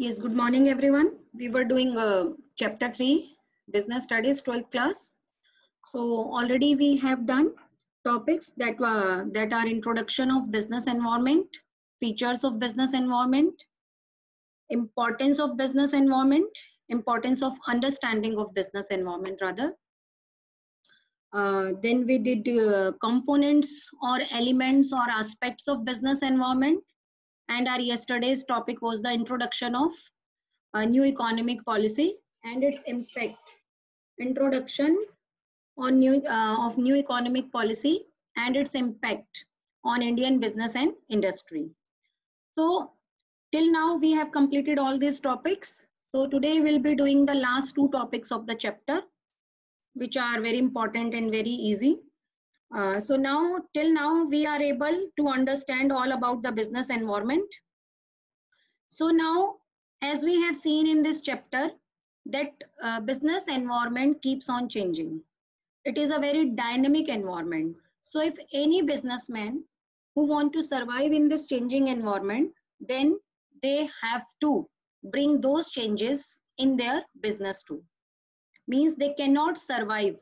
Yes, good morning, everyone. We were doing uh, chapter 3, business studies, 12th class. So already we have done topics that were that are introduction of business environment, features of business environment, importance of business environment, importance of understanding of business environment rather. Uh, then we did uh, components or elements or aspects of business environment and our yesterday's topic was the introduction of a new economic policy and its impact. Introduction on new uh, of new economic policy and its impact on indian business and industry. So till now we have completed all these topics. So today we'll be doing the last two topics of the chapter which are very important and very easy uh, so now, till now, we are able to understand all about the business environment. So now, as we have seen in this chapter, that uh, business environment keeps on changing. It is a very dynamic environment. So if any businessman who want to survive in this changing environment, then they have to bring those changes in their business too. Means they cannot survive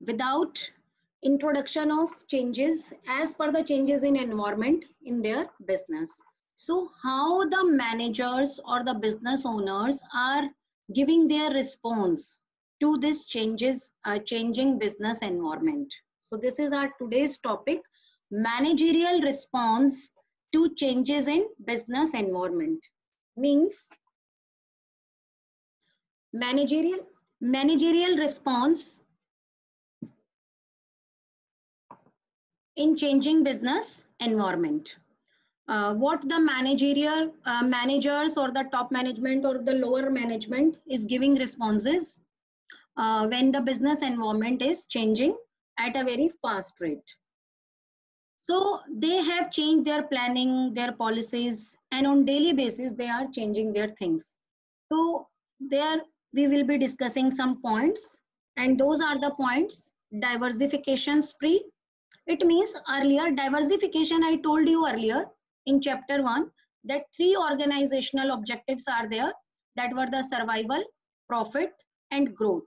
without introduction of changes as per the changes in environment in their business. So how the managers or the business owners are giving their response to this changes, uh, changing business environment. So this is our today's topic, managerial response to changes in business environment. Means managerial, managerial response in changing business environment. Uh, what the managerial uh, managers or the top management or the lower management is giving responses uh, when the business environment is changing at a very fast rate. So they have changed their planning, their policies, and on daily basis they are changing their things. So there we will be discussing some points, and those are the points: diversification spree, it means earlier diversification, I told you earlier in chapter one that three organizational objectives are there that were the survival, profit and growth.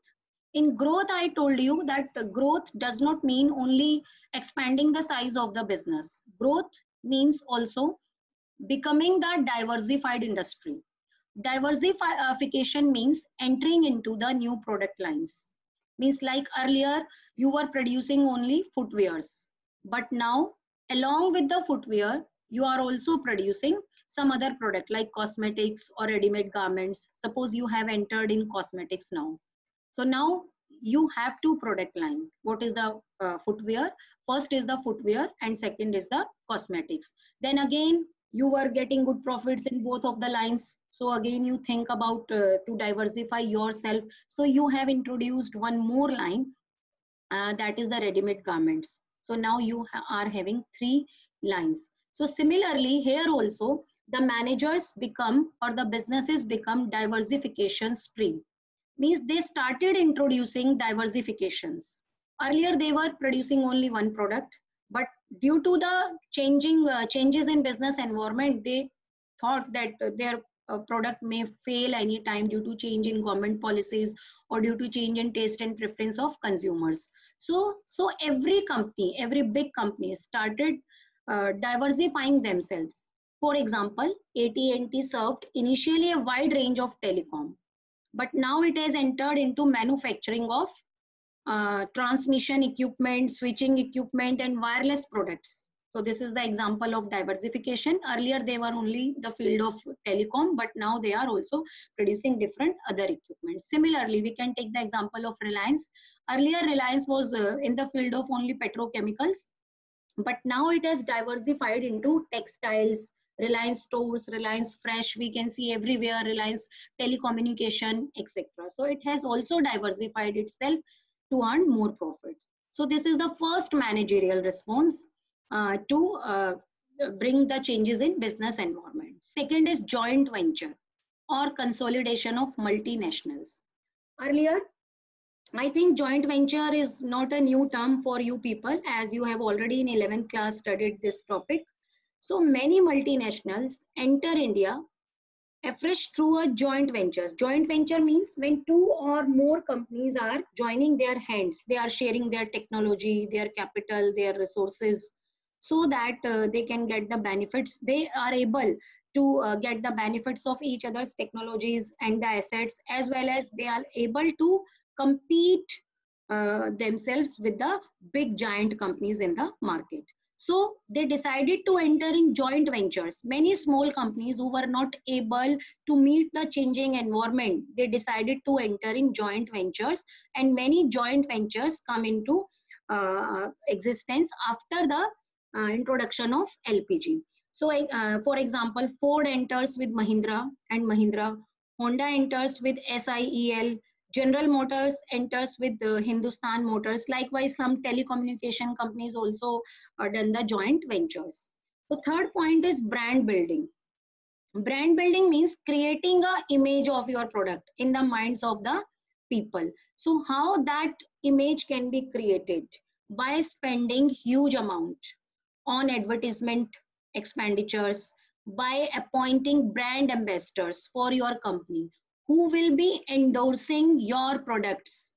In growth, I told you that growth does not mean only expanding the size of the business. Growth means also becoming the diversified industry. Diversification means entering into the new product lines. Means like earlier, you were producing only footwears. But now, along with the footwear, you are also producing some other product like cosmetics or ready-made garments. Suppose you have entered in cosmetics now. So now you have two product line. What is the uh, footwear? First is the footwear and second is the cosmetics. Then again, you were getting good profits in both of the lines. So again, you think about uh, to diversify yourself. So you have introduced one more line uh, that is the ready-made garments. So now you ha are having three lines. So similarly here also the managers become or the businesses become diversification spree. Means they started introducing diversifications. Earlier they were producing only one product but due to the changing uh, changes in business environment they thought that their a product may fail anytime due to change in government policies or due to change in taste and preference of consumers. So, so every company, every big company started uh, diversifying themselves. For example, AT&T served initially a wide range of telecom, but now it has entered into manufacturing of uh, transmission equipment, switching equipment, and wireless products. So this is the example of diversification. Earlier they were only the field of telecom, but now they are also producing different other equipment. Similarly, we can take the example of Reliance. Earlier Reliance was uh, in the field of only petrochemicals, but now it has diversified into textiles, Reliance stores, Reliance Fresh, we can see everywhere, Reliance telecommunication, etc. So it has also diversified itself to earn more profits. So this is the first managerial response to uh, bring the changes in business environment. Second is joint venture or consolidation of multinationals. Earlier, I think joint venture is not a new term for you people as you have already in 11th class studied this topic. So many multinationals enter India afresh through a joint ventures. Joint venture means when two or more companies are joining their hands, they are sharing their technology, their capital, their resources, so that uh, they can get the benefits. They are able to uh, get the benefits of each other's technologies and the assets, as well as they are able to compete uh, themselves with the big giant companies in the market. So they decided to enter in joint ventures. Many small companies who were not able to meet the changing environment, they decided to enter in joint ventures and many joint ventures come into uh, existence after the uh, introduction of LPG. So uh, for example, Ford enters with Mahindra and Mahindra, Honda enters with SIEL, General Motors enters with uh, Hindustan Motors. Likewise, some telecommunication companies also uh, done the joint ventures. So third point is brand building. Brand building means creating a image of your product in the minds of the people. So how that image can be created? By spending huge amount on advertisement expenditures, by appointing brand ambassadors for your company, who will be endorsing your products.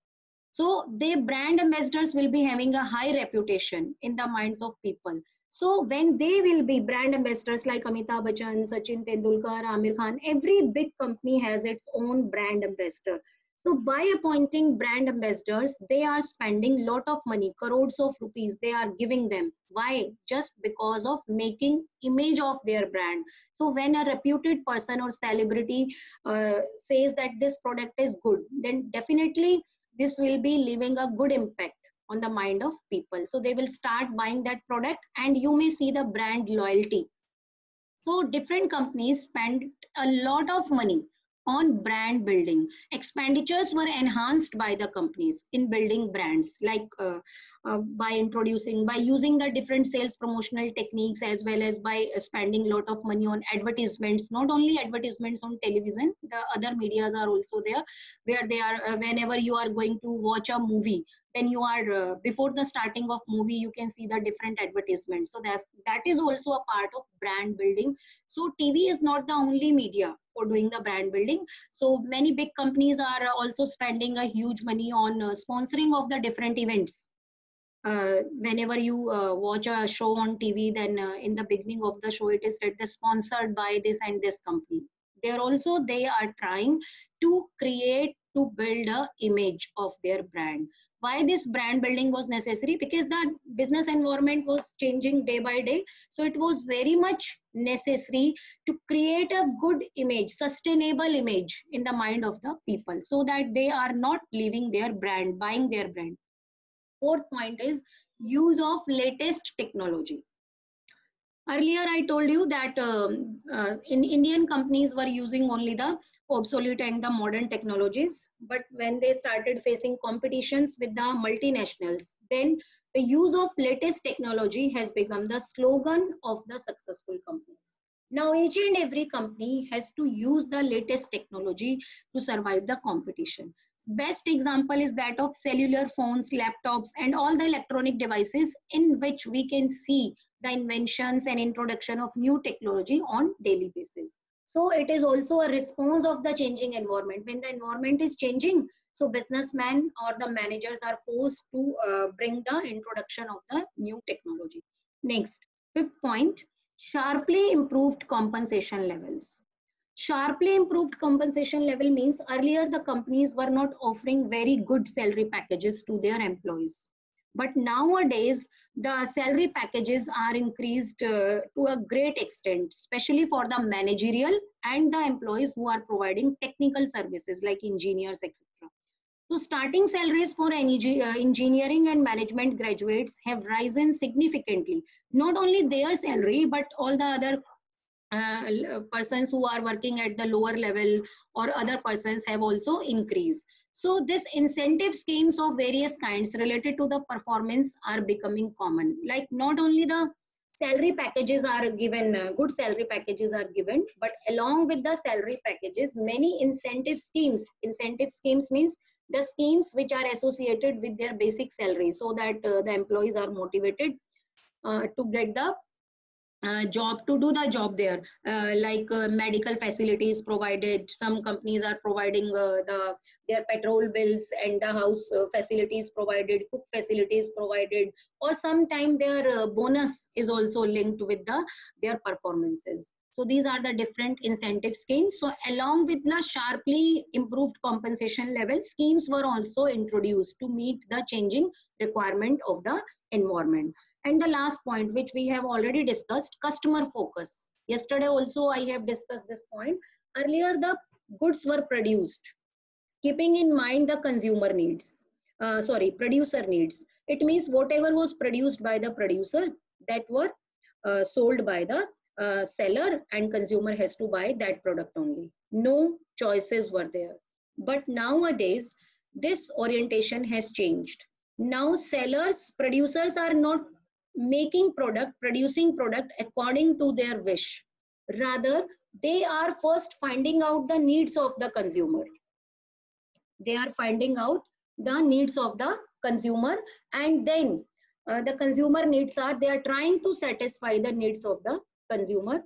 So the brand ambassadors will be having a high reputation in the minds of people. So when they will be brand ambassadors like Amitabh Bachchan, Sachin Tendulkar, Amir Khan, every big company has its own brand ambassador. So by appointing brand ambassadors, they are spending lot of money, crores of rupees they are giving them. Why? Just because of making image of their brand. So when a reputed person or celebrity uh, says that this product is good, then definitely this will be leaving a good impact on the mind of people. So they will start buying that product and you may see the brand loyalty. So different companies spend a lot of money on brand building. Expenditures were enhanced by the companies in building brands, like uh, uh, by introducing, by using the different sales promotional techniques, as well as by spending a lot of money on advertisements, not only advertisements on television, the other medias are also there, where they are, uh, whenever you are going to watch a movie, then you are uh, before the starting of movie you can see the different advertisements. So that's that is also a part of brand building. So tv is not the only media for doing the brand building. So many big companies are also spending a huge money on uh, sponsoring of the different events whenever you uh, watch a show on tv then uh, in the beginning of the show it is said sponsored by this and this company. They're also they are trying to create to build a image of their brand. Why this brand building was necessary? Because the business environment was changing day by day. So it was very much necessary to create a good image sustainable image in the mind of the people so that they are not leaving their brand buying their brand fourth point is use of latest technology earlier i told you that um, uh, in indian companies were using only the obsolete and the modern technologies. But when they started facing competitions with the multinationals, then the use of latest technology has become the slogan of the successful companies. Now, each and every company has to use the latest technology to survive the competition. Best example is that of cellular phones, laptops, and all the electronic devices in which we can see the inventions and introduction of new technology on daily basis. So it is also a response of the changing environment. When the environment is changing, so businessmen or the managers are forced to uh, bring the introduction of the new technology. Next, fifth point, sharply improved compensation levels. Sharply improved compensation level means earlier the companies were not offering very good salary packages to their employees. But nowadays, the salary packages are increased uh, to a great extent, especially for the managerial and the employees who are providing technical services like engineers, etc. So starting salaries for uh, engineering and management graduates have risen significantly. Not only their salary, but all the other uh, persons who are working at the lower level or other persons have also increased. So this incentive schemes of various kinds related to the performance are becoming common. Like not only the salary packages are given, uh, good salary packages are given, but along with the salary packages, many incentive schemes, incentive schemes means the schemes which are associated with their basic salary so that uh, the employees are motivated uh, to get the uh, job to do the job there. Uh, like uh, medical facilities provided some companies are providing uh, the their petrol bills and the house uh, facilities provided cook facilities provided or sometime their uh, bonus is also linked with the their performances. So these are the different incentive schemes. So along with the sharply improved compensation level schemes were also introduced to meet the changing requirement of the environment and the last point, which we have already discussed, customer focus. Yesterday also I have discussed this point. Earlier the goods were produced, keeping in mind the consumer needs, uh, sorry, producer needs. It means whatever was produced by the producer that were uh, sold by the uh, seller and consumer has to buy that product only. No choices were there. But nowadays, this orientation has changed. Now sellers, producers are not making product, producing product according to their wish. Rather, they are first finding out the needs of the consumer. They are finding out the needs of the consumer and then uh, the consumer needs are, they are trying to satisfy the needs of the consumer.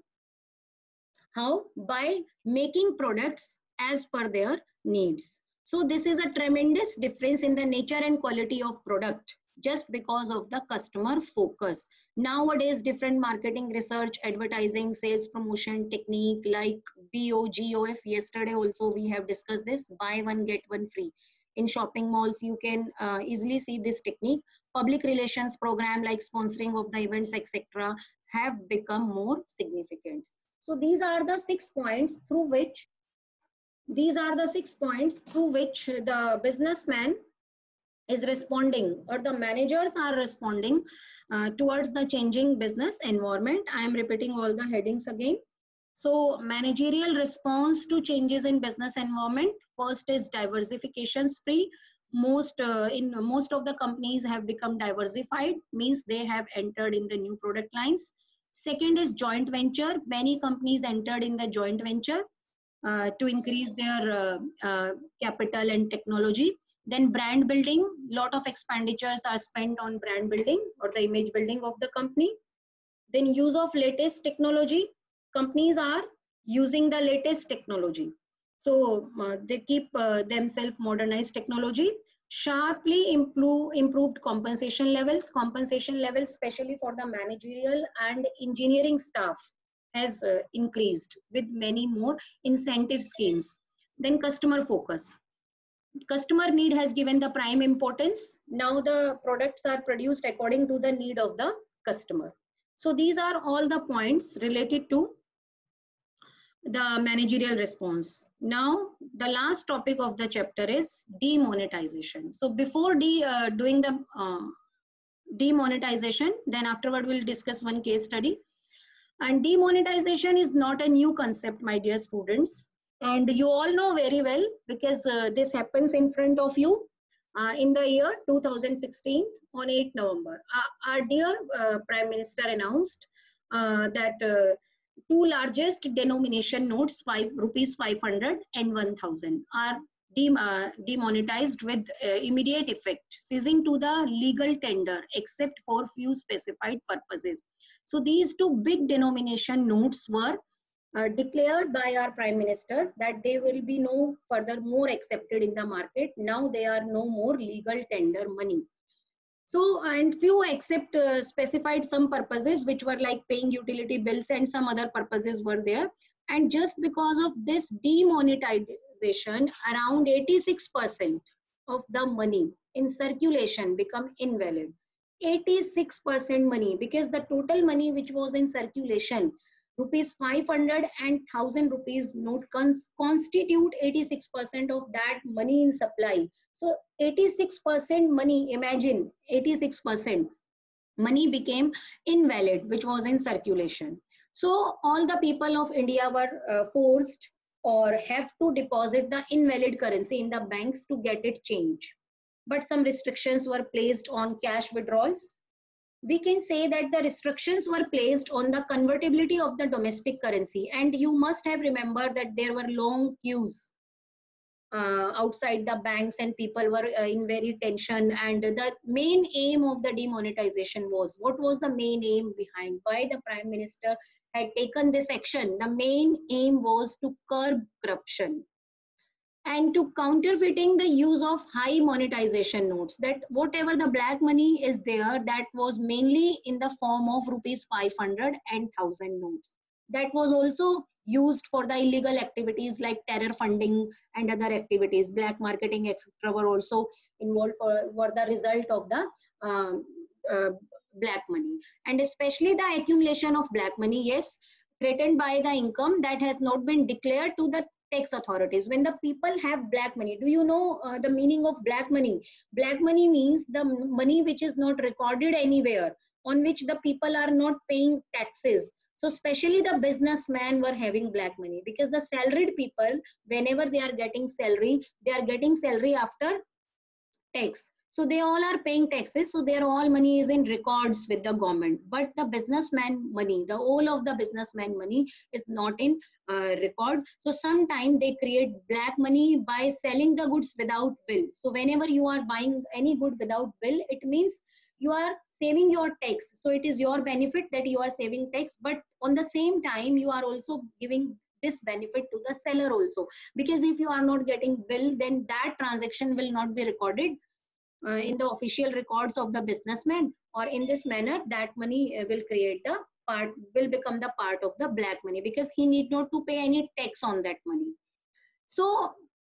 How? By making products as per their needs. So this is a tremendous difference in the nature and quality of product just because of the customer focus. Nowadays, different marketing research, advertising, sales promotion technique like BOGOF. Yesterday also we have discussed this, buy one, get one free. In shopping malls, you can uh, easily see this technique. Public relations program like sponsoring of the events, etc. have become more significant. So these are the six points through which these are the six points through which the businessman is responding or the managers are responding uh, towards the changing business environment. I am repeating all the headings again. So managerial response to changes in business environment. First is diversification spree. Most uh, in most of the companies have become diversified, means they have entered in the new product lines. Second is joint venture. Many companies entered in the joint venture uh, to increase their uh, uh, capital and technology. Then brand building, lot of expenditures are spent on brand building or the image building of the company. Then use of latest technology. Companies are using the latest technology. So uh, they keep uh, themselves modernized technology. Sharply improve, improved compensation levels. Compensation levels, especially for the managerial and engineering staff, has uh, increased with many more incentive schemes. Then customer focus customer need has given the prime importance. Now the products are produced according to the need of the customer. So these are all the points related to the managerial response. Now, the last topic of the chapter is demonetization. So before de, uh, doing the uh, demonetization, then afterward we'll discuss one case study. And demonetization is not a new concept, my dear students and you all know very well because uh, this happens in front of you uh, in the year 2016 on 8 November. our dear uh, Prime Minister announced uh, that uh, two largest denomination notes, five rupees 500 and 1000, are uh, demonetized with immediate effect, ceasing to the legal tender except for few specified purposes. So these two big denomination notes were uh, declared by our prime minister that they will be no further more accepted in the market. Now they are no more legal tender money. So and few accept uh, specified some purposes which were like paying utility bills and some other purposes were there. And just because of this demonetization around 86% of the money in circulation become invalid. 86% money because the total money which was in circulation rupees 500 and 1000 rupees note cons constitute 86% of that money in supply. So 86% money, imagine 86% money became invalid, which was in circulation. So all the people of India were uh, forced or have to deposit the invalid currency in the banks to get it changed. But some restrictions were placed on cash withdrawals we can say that the restrictions were placed on the convertibility of the domestic currency. And you must have remembered that there were long queues uh, outside the banks and people were uh, in very tension. And the main aim of the demonetization was what was the main aim behind? Why the prime minister had taken this action? The main aim was to curb corruption and to counterfeiting the use of high monetization notes that whatever the black money is there that was mainly in the form of rupees 500 and 1000 notes. That was also used for the illegal activities like terror funding and other activities. Black marketing etc were also involved for were the result of the um, uh, black money. And especially the accumulation of black money yes threatened by the income that has not been declared to the tax authorities. When the people have black money do you know uh, the meaning of black money? Black money means the money which is not recorded anywhere on which the people are not paying taxes. So especially the businessmen were having black money because the salaried people, whenever they are getting salary, they are getting salary after tax. So they all are paying taxes. So their all money is in records with the government. But the businessman money, the whole of the businessman money is not in uh, record. So sometimes they create black money by selling the goods without bill. So whenever you are buying any good without bill, it means you are saving your tax so it is your benefit that you are saving tax but on the same time you are also giving this benefit to the seller also because if you are not getting bill then that transaction will not be recorded uh, in the official records of the businessman or in this manner that money uh, will create the part will become the part of the black money because he need not to pay any tax on that money so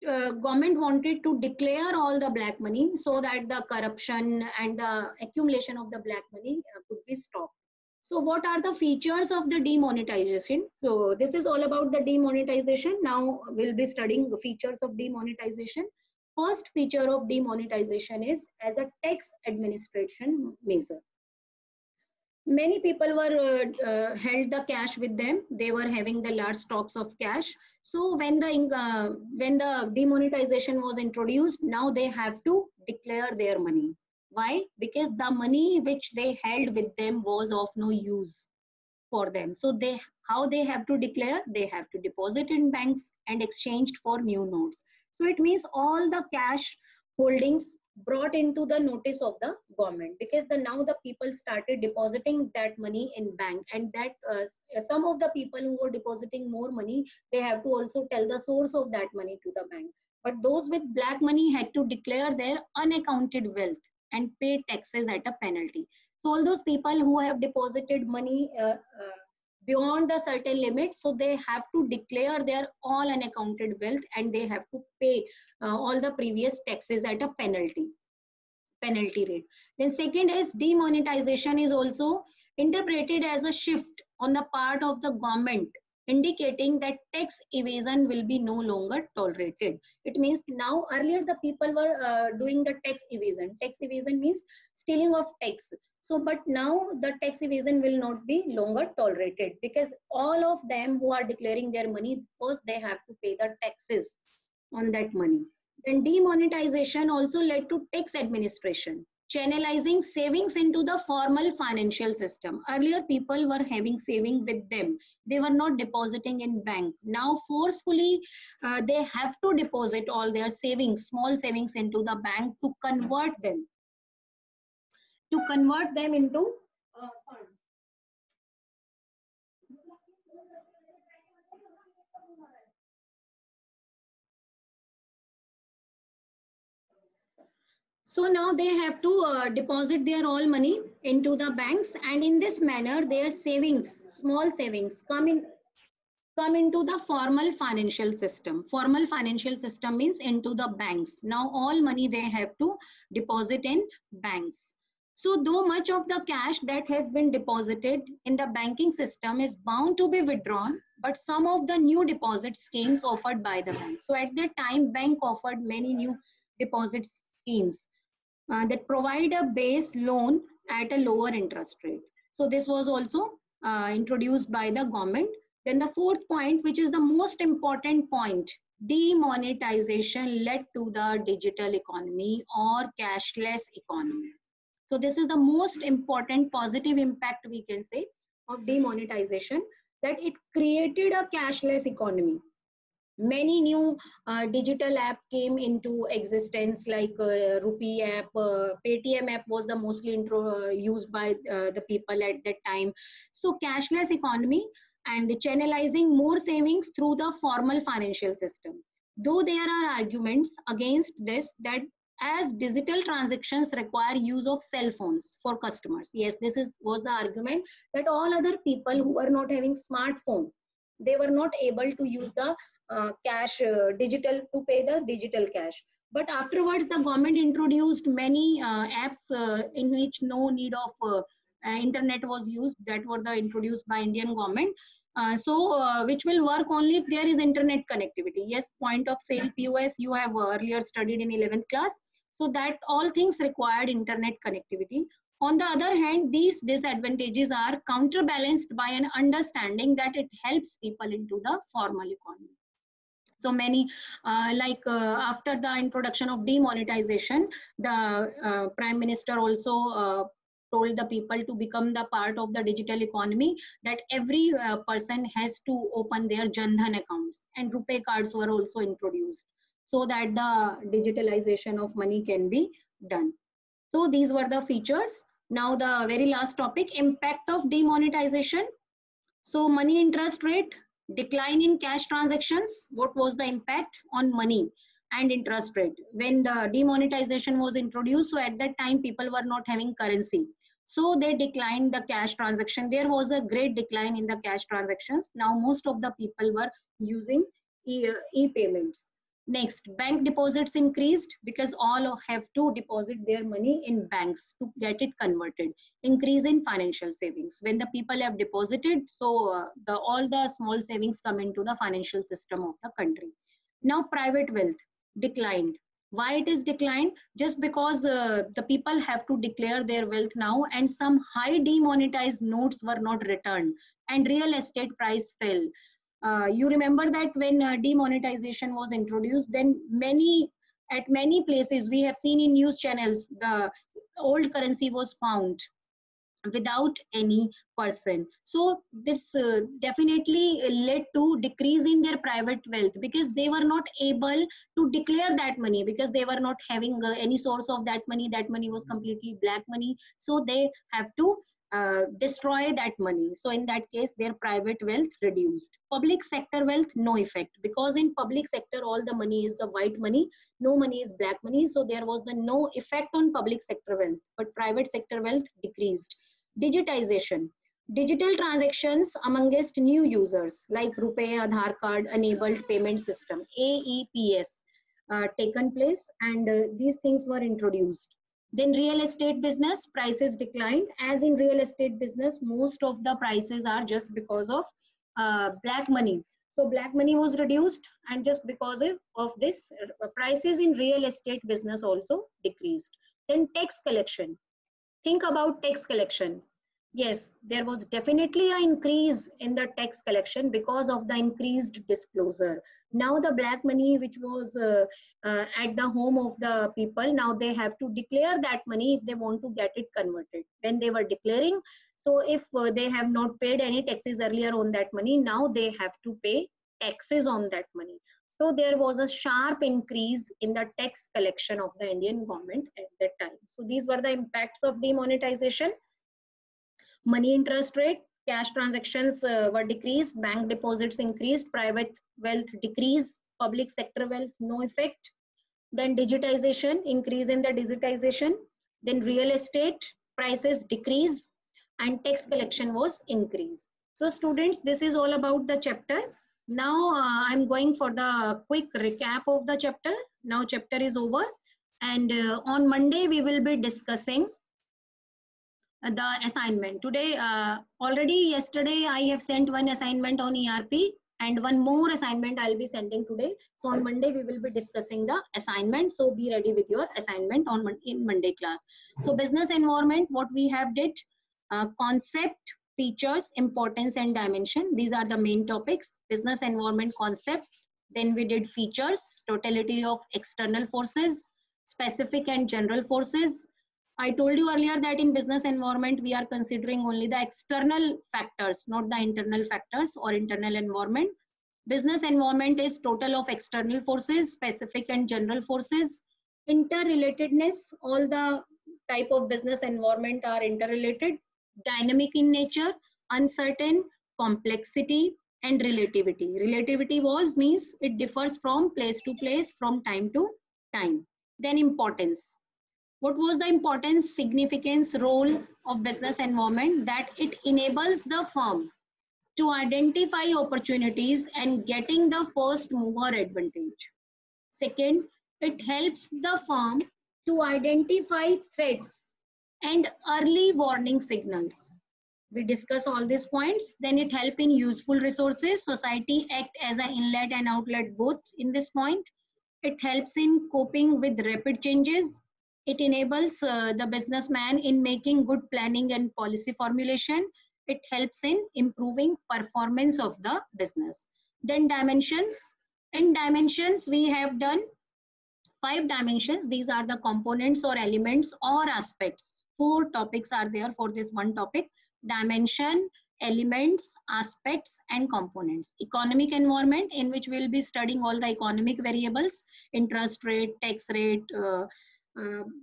uh, government wanted to declare all the black money so that the corruption and the accumulation of the black money uh, could be stopped. So what are the features of the demonetization? So this is all about the demonetization. Now we'll be studying the features of demonetization. First feature of demonetization is as a tax administration measure. Many people were uh, uh, held the cash with them. They were having the large stocks of cash. So when the uh, when the demonetization was introduced now they have to declare their money. Why? Because the money which they held with them was of no use for them. So they how they have to declare? They have to deposit in banks and exchanged for new notes so it means all the cash holdings brought into the notice of the government because the now the people started depositing that money in bank and that uh, some of the people who were depositing more money they have to also tell the source of that money to the bank. But those with black money had to declare their unaccounted wealth and pay taxes at a penalty. So all those people who have deposited money uh, uh, beyond the certain limit so they have to declare their all unaccounted wealth and they have to pay uh, all the previous taxes at a penalty penalty rate then second is demonetization is also interpreted as a shift on the part of the government indicating that tax evasion will be no longer tolerated. It means now earlier the people were uh, doing the tax evasion. Tax evasion means stealing of tax. So, but now the tax evasion will not be longer tolerated because all of them who are declaring their money, first they have to pay the taxes on that money. Then demonetization also led to tax administration channelizing savings into the formal financial system. Earlier, people were having saving with them. They were not depositing in bank. Now, forcefully, uh, they have to deposit all their savings, small savings into the bank to convert them, to convert them into uh, funds. So now they have to uh, deposit their all money into the banks and in this manner their savings, small savings come in come into the formal financial system. Formal financial system means into the banks. Now all money they have to deposit in banks. So though much of the cash that has been deposited in the banking system is bound to be withdrawn, but some of the new deposit schemes offered by the bank. So at that time, bank offered many new deposit schemes uh, that provide a base loan at a lower interest rate. So this was also uh, introduced by the government. Then the fourth point, which is the most important point, demonetization led to the digital economy or cashless economy. So this is the most important positive impact we can say of demonetization that it created a cashless economy. many new uh, digital app came into existence like uh, rupee app uh, paytm app was the mostly intro uh, used by uh, the people at that time so cashless economy and channelizing more savings through the formal financial system though there are arguments against this that as digital transactions require use of cell phones for customers. Yes this is was the argument that all other people who were not having smartphone they were not able to use the uh, cash uh, digital to pay the digital cash. But afterwards the government introduced many uh, apps uh, in which no need of uh, internet was used that were the introduced by indian government. So which will work only if there is internet connectivity. Yes point of sale pos you have earlier studied in 11th class so that all things required internet connectivity. On the other hand, these disadvantages are counterbalanced by an understanding that it helps people into the formal economy. So many uh, like uh, after the introduction of demonetization the uh, prime minister also uh, told the people to become the part of the digital economy that every uh, person has to open their jandhan accounts and RuPay cards were also introduced so that the digitalization of money can be done. So these were the features. Now the very last topic impact of demonetization. So money interest rate decline in cash transactions what was the impact on money and interest rate? When the demonetization was introduced so at that time people were not having currency. So they declined the cash transaction. There was a great decline in the cash transactions. Now most of the people were using uh, e-payments Next, bank deposits increased because all have to deposit their money in banks to get it converted. Increase in financial savings. When the people have deposited, so uh, the, all the small savings come into the financial system of the country. Now, private wealth declined. Why it is declined? Just because uh, the people have to declare their wealth now and some high demonetized notes were not returned and real estate price fell uh, you remember that when uh, demonetization was introduced, then many at many places we have seen in news channels the old currency was found without any person. So this uh, definitely led to decrease in their private wealth because they were not able to declare that money because they were not having uh, any source of that money. That money was completely black money. So they have to uh, destroy that money. So in that case, their private wealth reduced. Public sector wealth, no effect because in public sector, all the money is the white money, no money is black money. So there was the no effect on public sector wealth, but private sector wealth decreased. Digitization. Digital transactions amongst new users like RuPay, Aadhaar card, enabled payment system, AEPS, uh, taken place and uh, these things were introduced then real estate business prices declined. As in real estate business, most of the prices are just because of uh, black money. So black money was reduced and just because of this, uh, prices in real estate business also decreased. Then tax collection. Think about tax collection yes, there was definitely an increase in the tax collection because of the increased disclosure. Now the black money which was uh, uh, at the home of the people, now they have to declare that money if they want to get it converted. When they were declaring, so if uh, they have not paid any taxes earlier on that money, now they have to pay taxes on that money. So there was a sharp increase in the tax collection of the Indian government at that time. So these were the impacts of demonetization money interest rate, cash transactions uh, were decreased, bank deposits increased, private wealth decreased, public sector wealth no effect. Then digitization, increase in the digitization. Then real estate prices decrease and tax collection was increased. So students, this is all about the chapter. Now uh, I'm going for the quick recap of the chapter. Now chapter is over and uh, on Monday we will be discussing the assignment. Today, uh, already yesterday, I have sent one assignment on ERP and one more assignment I'll be sending today. So on Monday, we will be discussing the assignment. So be ready with your assignment on in Monday class. So business environment, what we have did, uh, concept, features, importance and dimension. These are the main topics. Business environment concept. Then we did features, totality of external forces, specific and general forces, I told you earlier that in business environment, we are considering only the external factors, not the internal factors or internal environment. Business environment is total of external forces, specific and general forces. Interrelatedness, all the type of business environment are interrelated. Dynamic in nature, uncertain, complexity, and relativity. Relativity was means it differs from place to place, from time to time. Then importance. What was the importance, significance, role of business environment? That it enables the firm to identify opportunities and getting the first mover advantage. Second, it helps the firm to identify threats and early warning signals. We discuss all these points. Then it help in useful resources. Society act as an inlet and outlet both in this point. It helps in coping with rapid changes. It enables uh, the businessman in making good planning and policy formulation it helps in improving performance of the business. Then dimensions. In dimensions, we have done five dimensions. These are the components or elements or aspects. Four topics are there for this one topic. Dimension, elements, aspects, and components. Economic environment in which we'll be studying all the economic variables, interest rate, tax rate, uh,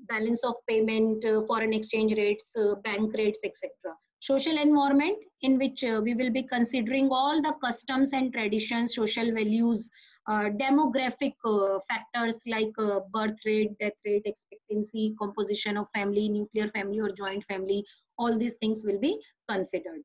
balance of payment, uh, foreign exchange rates, uh, bank rates, etc social environment in which uh, we will be considering all the customs and traditions, social values, uh, demographic uh, factors like uh, birth rate, death rate, expectancy, composition of family, nuclear family or joint family, all these things will be considered.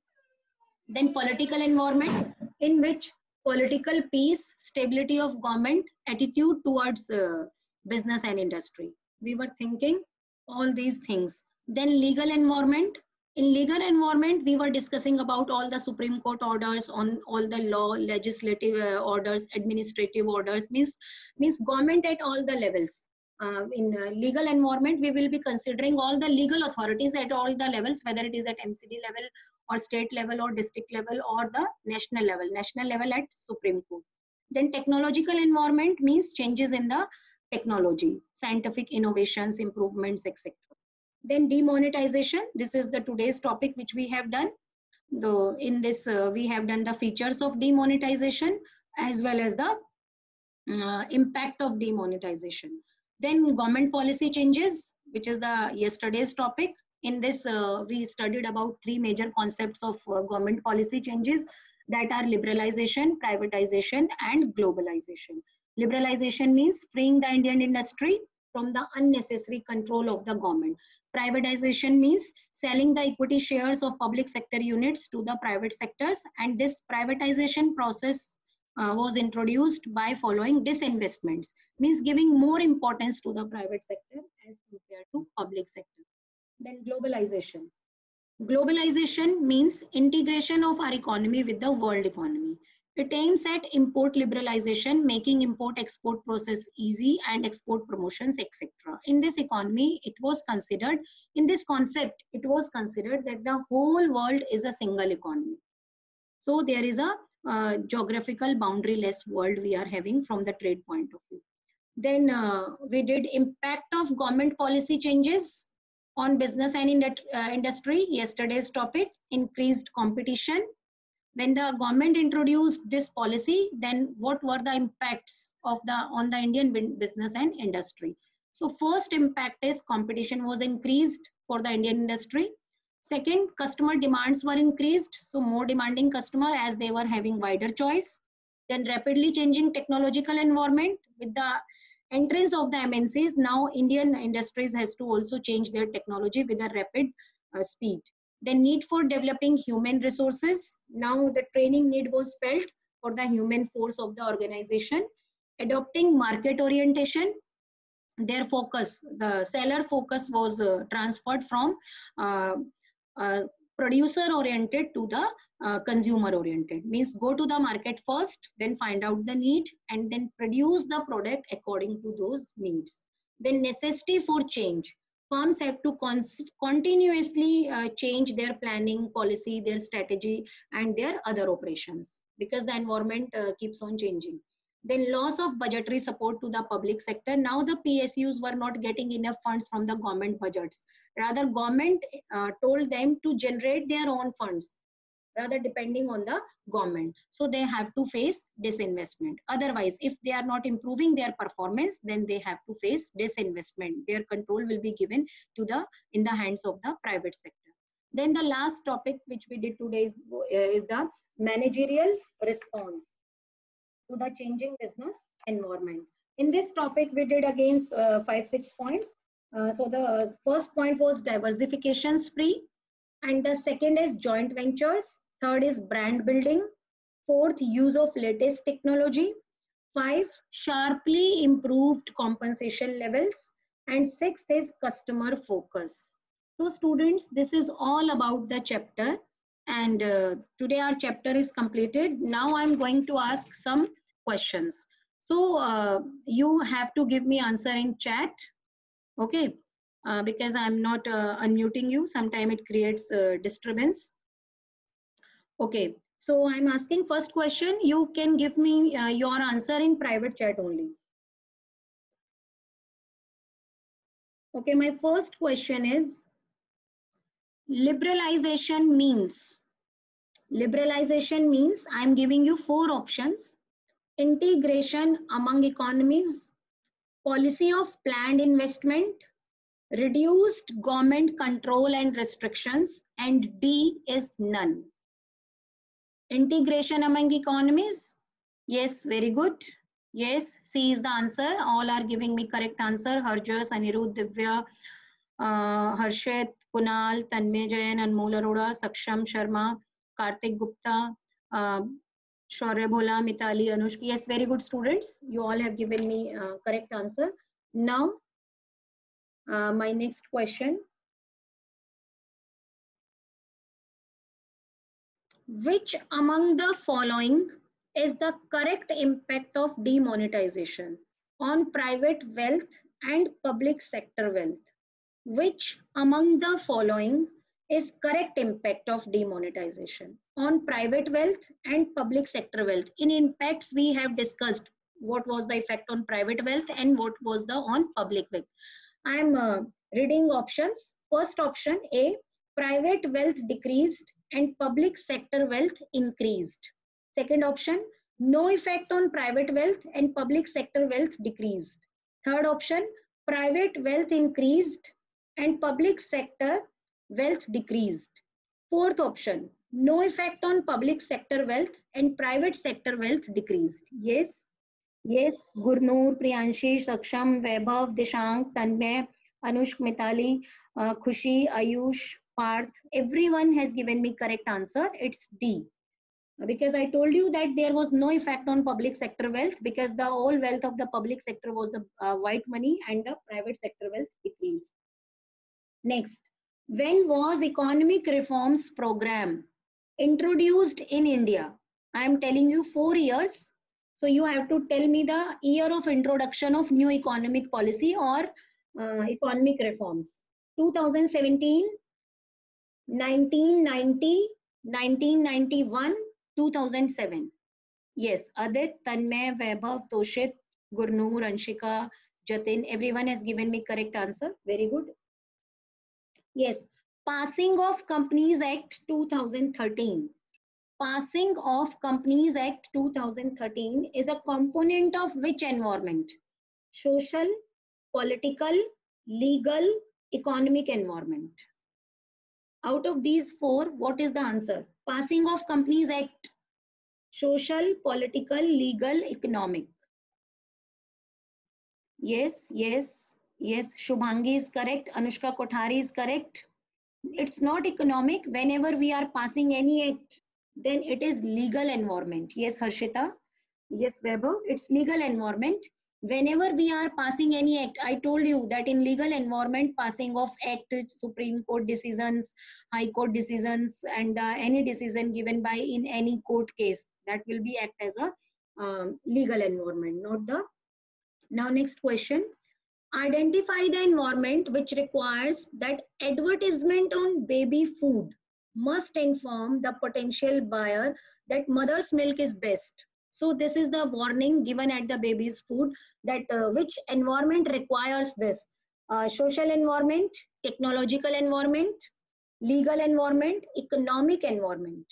Then political environment in which political peace, stability of government, attitude towards uh, business and industry. We were thinking all these things. Then legal environment, in legal environment we were discussing about all the supreme court orders on all the law legislative uh, orders administrative orders. Means means government at all the levels. Uh, in uh, legal environment we will be considering all the legal authorities at all the levels whether it is at mcd level or state level or district level or the national level national level at supreme court. Then technological environment means changes in the technology scientific innovations improvements etc then demonetization, this is the today's topic which we have done. The, in this, uh, we have done the features of demonetization as well as the uh, impact of demonetization. Then government policy changes, which is the yesterday's topic. In this, uh, we studied about three major concepts of uh, government policy changes that are liberalization, privatization, and globalization. Liberalization means freeing the Indian industry from the unnecessary control of the government. Privatization means selling the equity shares of public sector units to the private sectors and this privatization process uh, was introduced by following disinvestments means giving more importance to the private sector as compared to public sector. Then globalization. Globalization means integration of our economy with the world economy it aims at import liberalization, making import-export process easy and export promotions, etc. In this economy, it was considered, in this concept, it was considered that the whole world is a single economy. So there is a uh, geographical boundaryless world we are having from the trade point of view. Then uh, we did impact of government policy changes on business and in that, uh, industry, yesterday's topic, increased competition, when the government introduced this policy, then what were the impacts of the on the Indian business and industry? So first impact is competition was increased for the Indian industry. Second, customer demands were increased. So more demanding customer as they were having wider choice. Then rapidly changing technological environment with the entrance of the MNCs. Now Indian industries has to also change their technology with a rapid uh, speed the need for developing human resources. Now the training need was felt for the human force of the organization adopting market orientation. Their focus the seller focus was uh, transferred from uh, uh, producer oriented to the uh, consumer oriented. Means go to the market first then find out the need and then produce the product according to those needs. Then necessity for change firms have to continuously uh, change their planning policy, their strategy, and their other operations because the environment uh, keeps on changing. Then loss of budgetary support to the public sector. Now the PSUs were not getting enough funds from the government budgets. Rather, government uh, told them to generate their own funds. Rather depending on the government. So they have to face disinvestment. Otherwise, if they are not improving their performance, then they have to face disinvestment. Their control will be given to the in the hands of the private sector. Then the last topic which we did today is, is the managerial response to the changing business environment. In this topic, we did against uh, five, six points. Uh, so the first point was diversification spree. And the second is joint ventures. Third is brand building. Fourth, use of latest technology. Five, sharply improved compensation levels. And sixth is customer focus. So students, this is all about the chapter. And uh, today our chapter is completed. Now I'm going to ask some questions. So uh, you have to give me answer in chat. Okay. Uh, because I'm not uh, unmuting you. Sometime it creates uh, disturbance. Okay. So I'm asking first question. You can give me uh, your answer in private chat only. Okay. My first question is liberalization means liberalization means i'm giving you four options integration among economies policy of planned investment reduced government control and restrictions and d is none integration among economies yes very good yes c is the answer all are giving me correct answer harjas anirudh divya uh, harshit Kunal, Tanmay Jain, Anmol Arora, Saksham Sharma, Kartik Gupta, uh, Shaurya Bhola, Mitali, Anushka. Yes, very good students. You all have given me uh, correct answer. Now, uh, my next question. Which among the following is the correct impact of demonetization on private wealth and public sector wealth? Which among the following is correct impact of demonetization on private wealth and public sector wealth? In impacts, we have discussed what was the effect on private wealth and what was the on public wealth. I am uh, reading options. First option A, private wealth decreased and public sector wealth increased. Second option, no effect on private wealth and public sector wealth decreased. Third option, private wealth increased and public sector wealth decreased. Fourth option, no effect on public sector wealth and private sector wealth decreased. Yes, yes, Gurnoor, Priyanshi, Saksham, Vaibhav, Dishank, Tanmay, Anushk, Mitali, uh, Khushi, Ayush, Parth, everyone has given me correct answer. It's D. Because I told you that there was no effect on public sector wealth because the whole wealth of the public sector was the uh, white money and the private sector wealth decreased. Next, when was economic reforms program introduced in India? I am telling you four years. So you have to tell me the year of introduction of new economic policy or economic reforms. 2017, 1990, 1991, 2007. Yes, Adit, Tanmay, Vaibhav, Toshit, Gurnoor, Anshika, Jatin, everyone has given me correct answer. Very good. Yes, Passing of Companies Act 2013. Passing of Companies Act 2013 is a component of which environment? Social, political, legal, economic environment. Out of these four, what is the answer? Passing of Companies Act. Social, political, legal, economic. Yes, yes, Yes, Shubhangi is correct. Anushka Kothari is correct. It's not economic. Whenever we are passing any act, then it is legal environment. Yes, Harshita. Yes, Weber. It's legal environment. Whenever we are passing any act, I told you that in legal environment, passing of act, Supreme Court decisions, High Court decisions, and uh, any decision given by in any court case, that will be act as a um, legal environment, not the. Now, next question Identify the environment which requires that advertisement on baby food must inform the potential buyer that mother's milk is best. So this is the warning given at the baby's food that uh, which environment requires this. Uh, social environment, technological environment, legal environment, economic environment.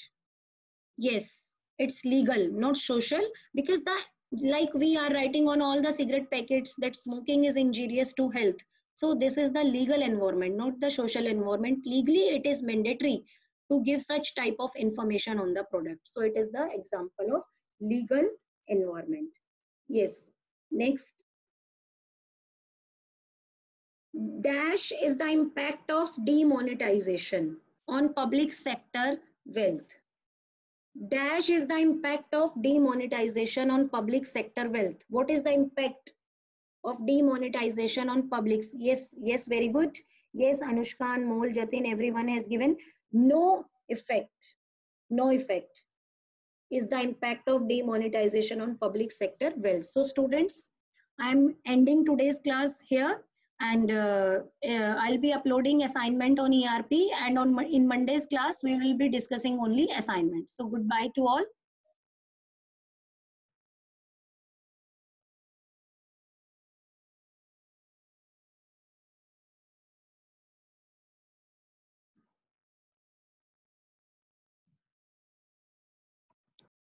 yes it's legal not social because the like we are writing on all the cigarette packets that smoking is injurious to health so this is the legal environment not the social environment legally it is mandatory to give such type of information on the product so it is the example of legal environment. Yes. Next. Dash is the impact of demonetization on public sector wealth. Dash is the impact of demonetization on public sector wealth. What is the impact of demonetization on publics yes yes very good. Yes anushka Anmol jatin everyone has given no effect. No effect is the impact of demonetization on public sector wealth so students i'm ending today's class here and uh, uh, I'll be uploading assignment on ERP and on in Monday's class we will be discussing only assignments. So goodbye to all.